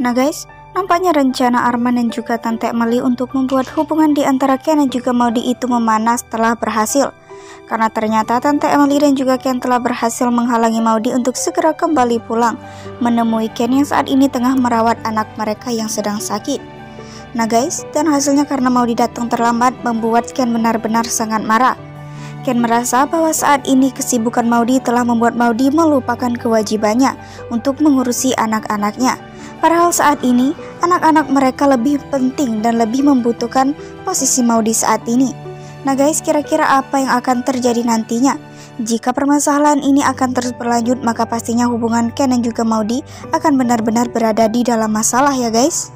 Nah guys, nampaknya rencana Arman dan juga Tante Emily untuk membuat hubungan di antara Ken dan juga Maudi itu memanas telah berhasil. Karena ternyata Tante Emily dan juga Ken telah berhasil menghalangi Maudi untuk segera kembali pulang menemui Ken yang saat ini tengah merawat anak mereka yang sedang sakit. Nah guys, dan hasilnya karena Maudi datang terlambat membuat Ken benar-benar sangat marah. Ken merasa bahwa saat ini kesibukan Maudi telah membuat Maudi melupakan kewajibannya untuk mengurusi anak-anaknya. Padahal saat ini, anak-anak mereka lebih penting dan lebih membutuhkan posisi Maudi saat ini. Nah guys, kira-kira apa yang akan terjadi nantinya? Jika permasalahan ini akan terus berlanjut, maka pastinya hubungan Ken dan juga Maudi akan benar-benar berada di dalam masalah ya guys.